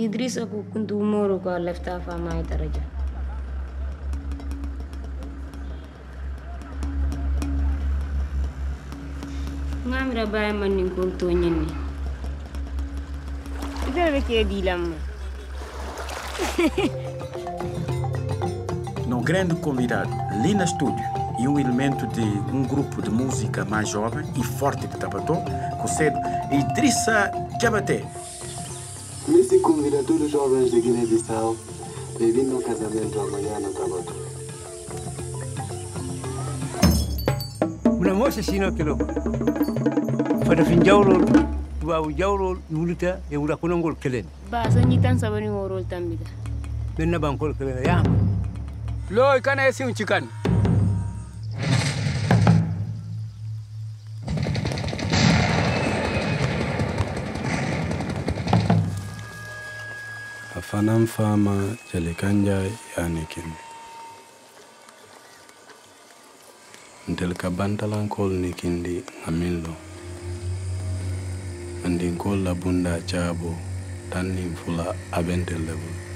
idrisa ko kuntu moro ko lafta fama ay taraja ngamira baye man nin kon to ke dilam No grande convidado, Lina Studio, e um elemento de um grupo de música mais jovem e forte de Tabatão, com sede Idrissa Jabate. Nesse convida todos os jovens de Guiné-Bissau bem-vindo ao casamento amanhã no Tabato. muna mosa sino kilo fada fin jawrol tubabu jawrol wulita e wura konongol kelen ba so ñitan sabani worol tambita men nabankol kelen yama loy kana e siw cikan A fanan fama jalikanja yani kin. Ntel ka bantalankol ni kindi ngamillo. Andin goal la bunda jaabo tan him fula abente level.